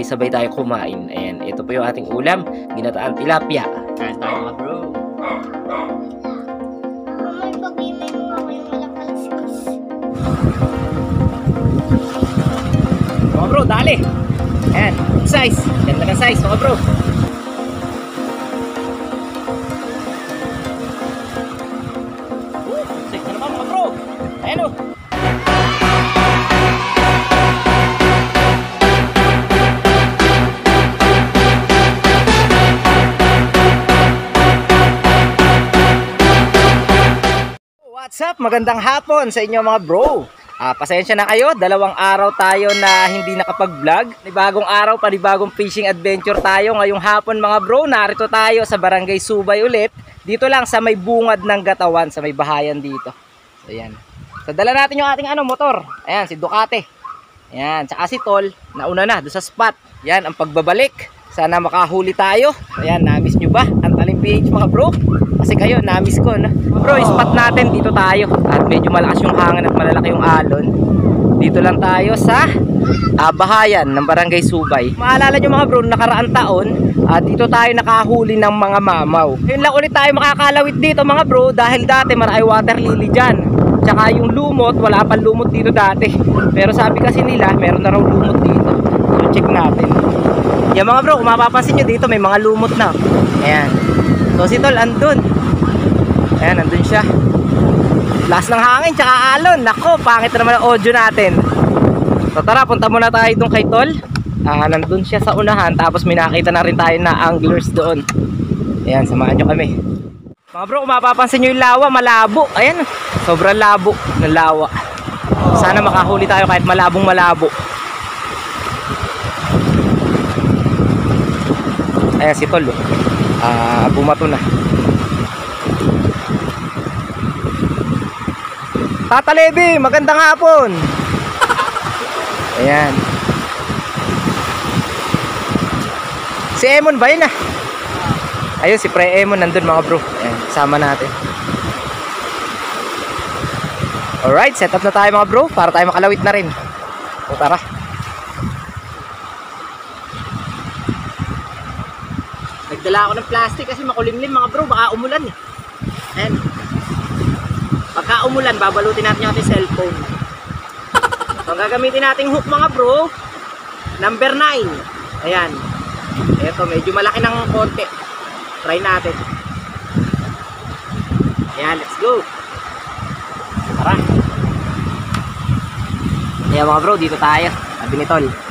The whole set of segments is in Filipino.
sabay-sabay tayo kumain. Ayan, ito po yung ating ulam, ginataan tilapia. Kain tayo mga bro. Mga bro, dali! Ayan, size. Ganda ng size, mga bro. What's up? Magandang hapon sa inyo mga bro. Ah, pasensya na kayo, dalawang araw tayo na hindi nakapag-vlog. Bagong araw, panibagong fishing adventure tayo. Ngayong hapon mga bro, narito tayo sa Barangay Subay ulit. Dito lang sa may bungad ng Gatawan, sa may bahayan dito. So, ayan. So, dala natin yung ating ano, motor. Ayan, si Ducati. Ayan, tsaka si Tol, nauna na, doon sa spot. Yan, ang pagbabalik. Sana makahuli tayo. Ayan, na-miss nyo ba? PH mga bro. Kasi kayo, na-miss ko, no? Bro, spot natin, dito tayo. At medyo malakas yung hangin at malalaki yung alon. Dito lang tayo sa ah, bahayan ng Barangay Subay. Maalala nyo mga bro, nakaraang taon, ah, dito tayo nakahuli ng mga mamaw. Ngayon lang ulit tayo makakalawit dito mga bro dahil dati maray water lily dyan. Tsaka yung lumot, wala pang lumot dito dati. Pero sabi kasi nila, meron na raw lumot dito. So check natin. Yan mga bro, kung mapapansin nyo dito, may mga lumot na. Ayan. So si Tol, andun. Ayan, andun siya. Lakas ng hangin, tsaka alon. Nako, pangit na naman ang audio natin. So tara, punta muna tayo doon kay Tol. Ah, nandun siya sa unahan, tapos may nakita na rin tayo na anglers doon. Ayan, samahan nyo kami. Mga bro, mapapansin nyo yung lawa, malabo. Ayan, sobrang labo ng lawa. Sana makahuli tayo kahit malabong malabo. Ayan si Tol. oh. Ah, bumato na. Tata Levi, magandang hapon. Ayan. Si Emon ba yun ah? Ayun, si Pre Emon nandun mga bro. Ayan, sama natin. Alright, set up na tayo mga bro para tayo makalawit na rin. O tara. Nagdala ako ng plastic kasi makulimlim mga bro, baka umulan eh. Ayan. Pagka umulan, babalutin natin yung ating cellphone. So, gagamitin nating hook mga bro, number 9. Ayan. Ito, medyo malaki ng konti. Try natin. Ayan, let's go. Tara. Ayan mga bro, dito tayo. Sabi ni Tol.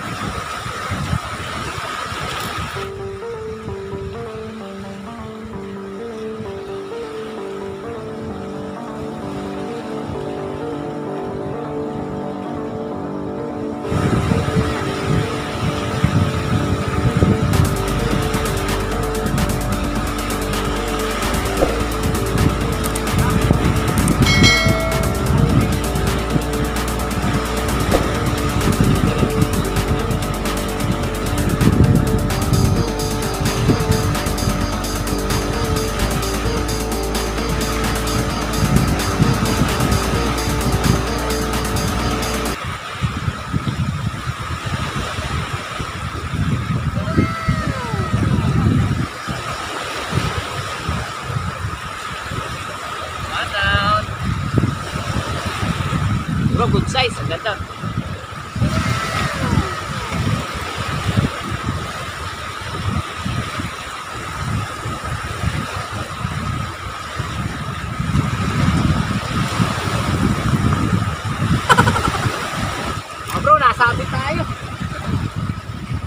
Nasabit tayo.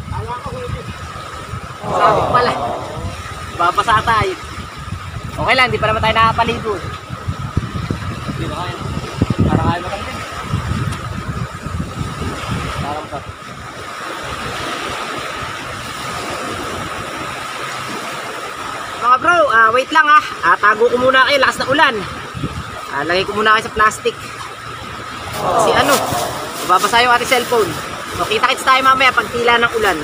Kala ko huli. Sabit pala. Babasa tayo. Okay lang, di pa naman tayo nakapaligo. Di ba kaya? Para kaya naman din. Parang pa. Mga bro, ah, wait lang ah. Ah, tago ko muna kayo, lakas na ulan. Ah, lagay ko muna kayo sa plastic. Kasi ano, mababasa yung ating cellphone. So, kita-kits tayo mamaya pag tila ng ulan.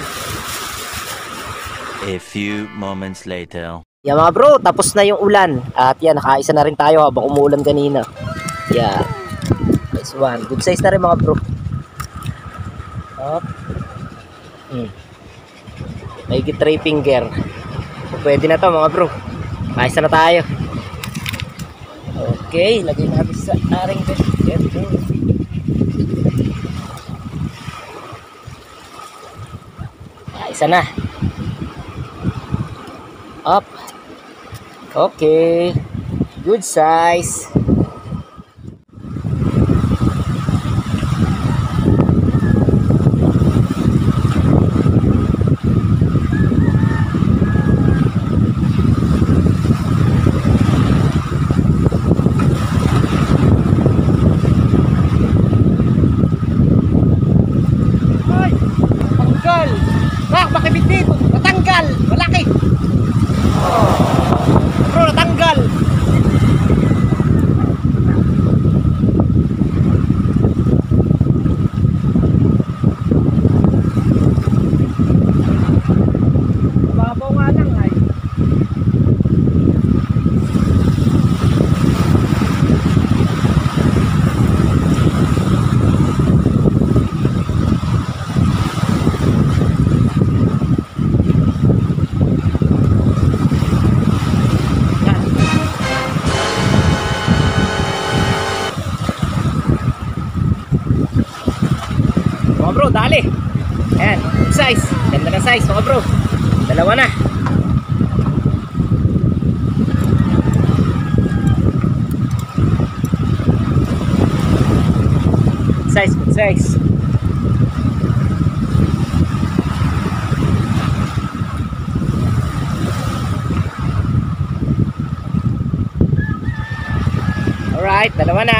A few moments later. Yan mga bro, tapos na yung ulan. At yan, nakaisa na rin tayo habang umuulan kanina. Yan. Nice one. Good size na rin mga bro. Up. Hmm. Mahigit 3 finger. Pwede na to mga bro. Ayos na tayo. Okay, lagay natin sa aring basket. Ayos na. Up. Okay. Good size. Ay! Tanggal! Bak, makibit dito! Natanggal! Malaki! Bro, natanggal! Babaw nga lang ay. Yan. Dali. Ayan, size. Ganda ng size, mga bro. Dalawa na. Size, good size. Alright, dalawa na.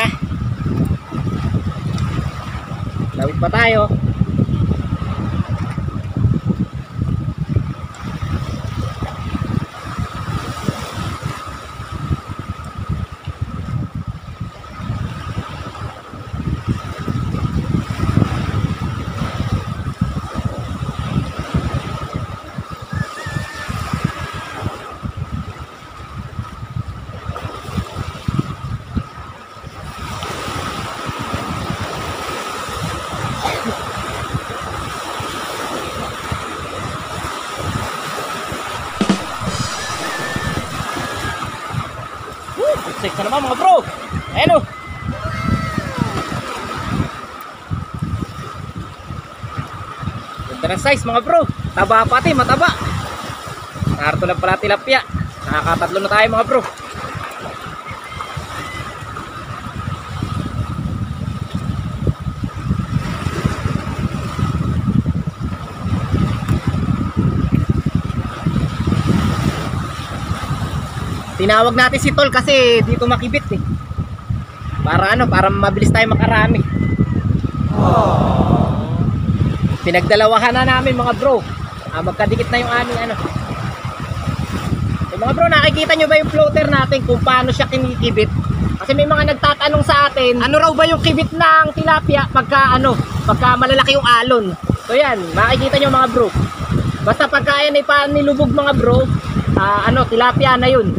Lawit pa tayo. Naman mga bro. Ayan o. Ganda ng size mga bro. Taba pati, mataba. Narito lang pala tilapia. Nakakatatlo na tayo mga bro. Tinawag natin si Tol kasi dito makibit eh. Para ano, para mabilis tayo makarami. Pinagdalawahan na namin mga bro. Ah, magkadikit na yung aming ano. So, mga bro, nakikita nyo ba yung floater natin kung paano siya kinikibit? Kasi may mga nagtatanong sa atin, ano raw ba yung kibit ng tilapia pagka ano, pagka malalaki yung alon. So yan, makikita nyo mga bro. Basta pagka yan ay panilubog mga bro, ah, ano, tilapia na yun.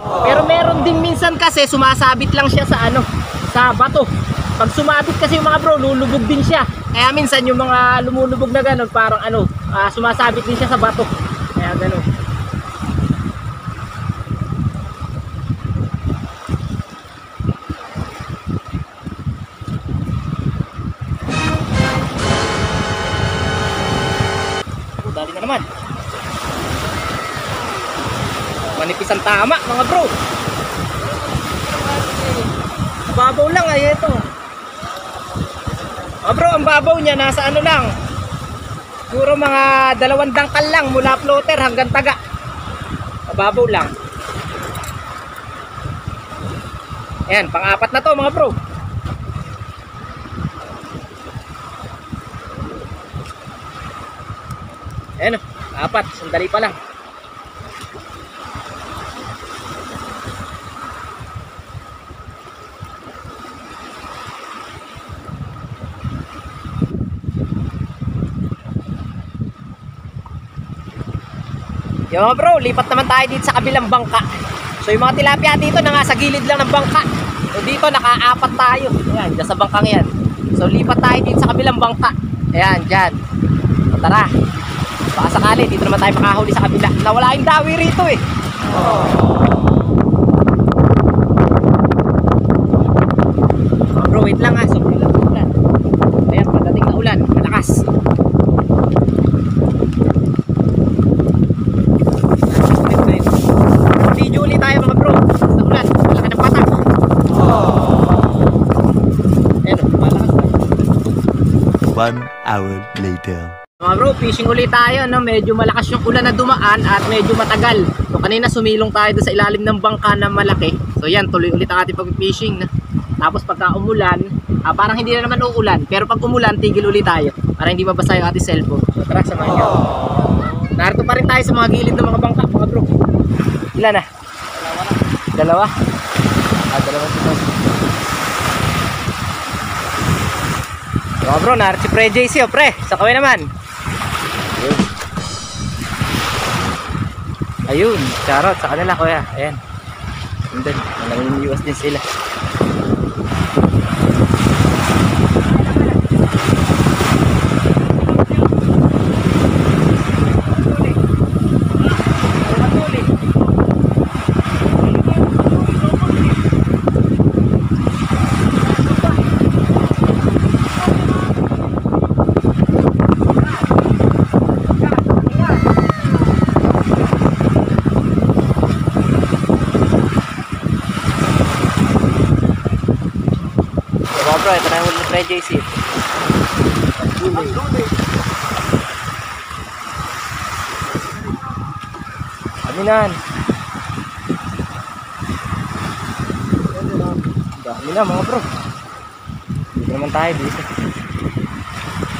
Pero meron din minsan kasi sumasabit lang siya sa ano, sa bato. Pag sumabit kasi yung mga bro, lulubog din siya. Kaya minsan yung mga lumulubog na ganun, parang ano, ah, sumasabit din siya sa bato. Manipis ang tama mga bro. Babaw lang ay ito. Ah bro, ang babaw niya nasa ano lang. Siguro mga dalawang dangkal lang mula floater hanggang taga. Mababaw lang. Ayan, pang-apat na to mga bro. Ayan, oh, apat, sandali pa lang. Yo bro, lipat naman tayo dito sa kabilang bangka. So yung mga tilapia dito na nga sa gilid lang ng bangka. So dito nakaapat tayo. Ayan, dyan sa bangkang yan. So lipat tayo dito sa kabilang bangka. Ayan, dyan. So, tara. Baka sakali, dito naman tayo makahuli sa kabila. Nawala yung dawi rito eh. Oh, bro, wait lang ha. Sobrang lang ulan. Ayan, pagdating na ulan. Malakas. Video ulit tayo mga bro. Sa ulan. Malaki ng patak. Ayan, oh, malakas na. One hour later. Mga bro, fishing ulit tayo, no? Medyo malakas yung ulan na dumaan at medyo matagal. So kanina sumilong tayo doon sa ilalim ng bangka na malaki. So yan, tuloy ulit ang ating pag-fishing. Na. Tapos pagka umulan, ah, parang hindi na naman uulan. Pero pag umulan, tigil ulit tayo. Para hindi mabasa yung ating cellphone. So tara, samahan nyo. Narito pa rin tayo sa mga gilid ng mga bangka, mga bro. Ilan na? Dalawa. Ah, dalawa dito. Mga bro, narito si Pre JC, oh, pre. Sa naman. Ayun. Charot sa kanila kuya. Ayan. And then, nangingiwas din sila. Bro, ito na yung huli Pre JC. Aminan. Dami na mga bro. Dito naman tayo dito.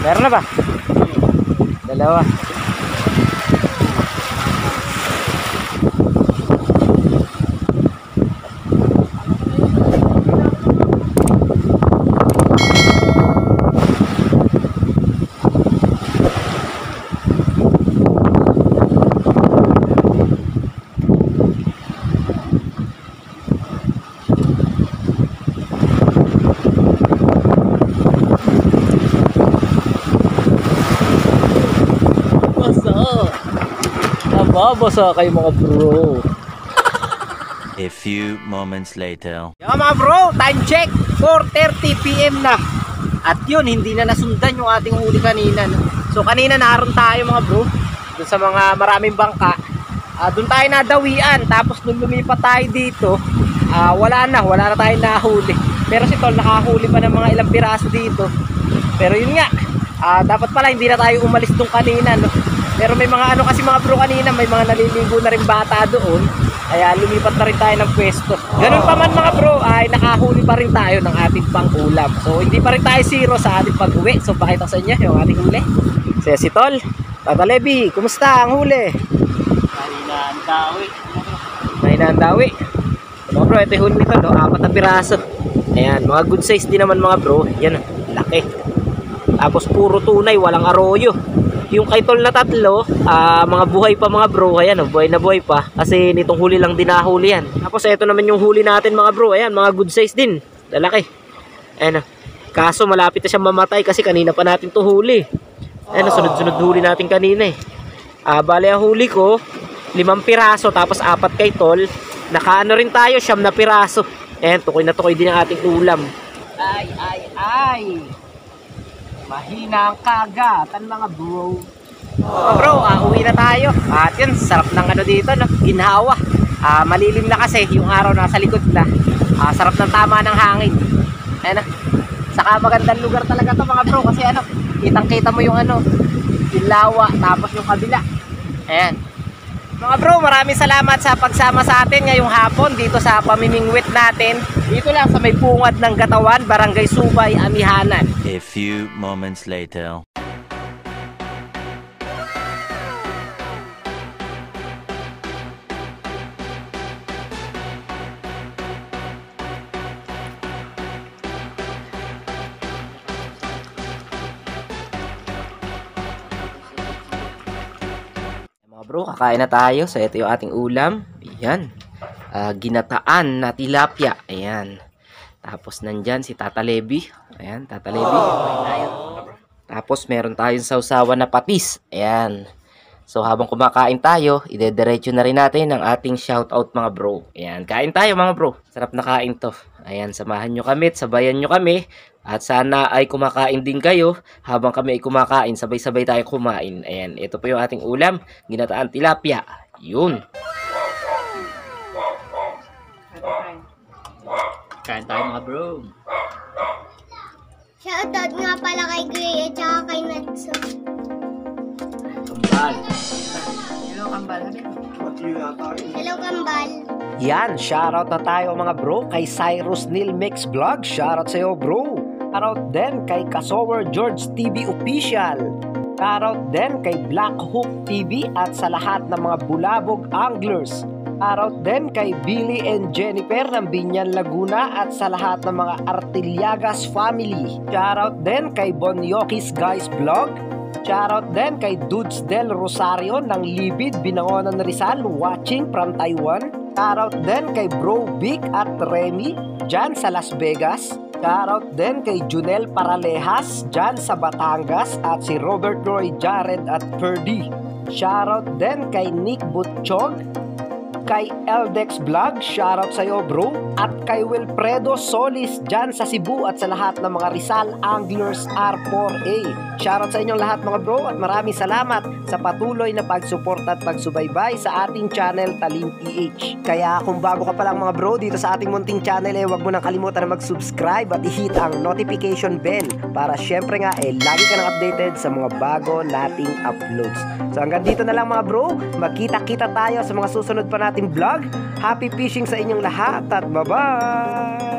Meron na ba? Dalawa. Nababasa kayo mga bro. A few moments later. Yung mga bro, time check. 4.30pm na. At yun, hindi na nasundan yung ating huli kanina. No? So kanina naroon tayo mga bro. Doon sa mga maraming bangka. Ah, doon tayo nadawian. Tapos nung lumipat tayo dito, ah, wala na. Wala na tayong nahuli. Pero si Tol nakahuli pa ng mga ilang piraso dito. Pero yun nga, ah, dapat pala hindi na tayo umalis doon kanina. No? Pero may mga ano kasi mga bro kanina, may mga naliligo na rin bata doon. Kaya lumipat na rin tayo ng pwesto. Ganun pa man mga bro, ay nakahuli pa rin tayo ng ating pang-ulam. So hindi pa rin tayo zero sa ating pag-uwi. So pakita sa inyo yung ating huli. Sige si Tol, Tata Levi, kumusta ang huli? Kanina ang dawi. May nandawi. Mga bro, ito yung huli nito, no? apat na piraso. Ayan, mga good size din naman mga bro. Yan, laki. Tapos puro tunay, walang arroyo. Yung kay Tol na tatlo, ah, mga buhay pa mga bro. Ayan, oh, buhay na buhay pa. Kasi nitong huli lang din nahuli yan. Tapos ito naman yung huli natin mga bro. Ayan, mga good size din. Lalaki. Ayan, oh. kaso malapit na siyang mamatay kasi kanina pa natin to huli. Ayan, oh, sunod-sunod huli natin kanina eh. Ah, bale ang huli ko, limang piraso tapos apat kay Tol. Nakaano rin tayo, siyam na piraso. Ayan, tukoy na tukoy din ang ating ulam. Ay, ay, ay. Mahina ang kagatan mga bro. Oh, bro, ah, uwi na tayo. At yun, sarap ng ano dito, no? ginhawa. Ah, malilim na kasi yung araw nasa likod na. Ah, sarap ng tama ng hangin. Ayan na. Saka magandang lugar talaga to mga bro kasi ano, kitang-kita mo yung ano, yung tapos yung kabila. Ayan. Mga bro, maraming salamat sa pagsama sa atin ngayong hapon dito sa pamimingwit natin. Dito lang sa may pungad ng Gatawan, Barangay Subay, Amihanan. A few moments later. Bro, kakain na tayo. So, ito yung ating ulam. Ayan. Ah, ginataan na tilapia. Ayan. Tapos, nandyan si Tata Levi. Ayan, Tata Levi. Tapos, meron tayong sausawan na patis. Ayan. So habang kumakain tayo, idediretso na rin natin ang ating shoutout mga bro. Ayan, kain tayo mga bro. Sarap na kain to. Ayan, samahan nyo kami at sabayan nyo kami. At sana ay kumakain din kayo. Habang kami ay kumakain, sabay-sabay tayo kumain. Ayan, ito po yung ating ulam. Ginataan tilapia. Yun. Kain tayo mga bro. Shoutout nga pala kay Gray at saka kay Natsu. Kambal. Hello, Kambal. Yan, shoutout na tayo mga bro kay Cyrus Neil Mix Vlog. Shoutout sa'yo bro. Shoutout din kay Kasower George TV Official. Shoutout din kay Black Hook TV at sa lahat ng mga bulabog anglers. Shoutout din kay Billy and Jennifer ng Binyan Laguna at sa lahat ng mga Artiliagas family. Shoutout din kay Bonyokis Guys Vlog. Shoutout din kay Dudes Del Rosario ng Libid, Binangonan Rizal, watching from Taiwan. Shoutout din kay Bro Big at Remy, dyan sa Las Vegas. Shoutout din kay Junel Paralejas, dyan sa Batangas. At si Robert Roy Jared at Ferdy. Shoutout din kay Nick Butchog, kay Eldex Vlog, shoutout sa'yo bro, at kay Wilfredo Solis dyan sa Cebu at sa lahat ng mga Rizal Anglers R4A. Shoutout sa inyong lahat mga bro at maraming salamat sa patuloy na pagsuporta at pagsubaybay sa ating channel Talim PH. Kaya kung bago ka pa lang mga bro dito sa ating munting channel eh huwag mo nang kalimutan na mag-subscribe at i-hit ang notification bell para syempre nga eh lagi ka nang updated sa mga bago nating uploads. So hanggang dito na lang mga bro, magkita-kita tayo sa mga susunod pa nating vlog. Happy fishing sa inyong lahat at bye-bye!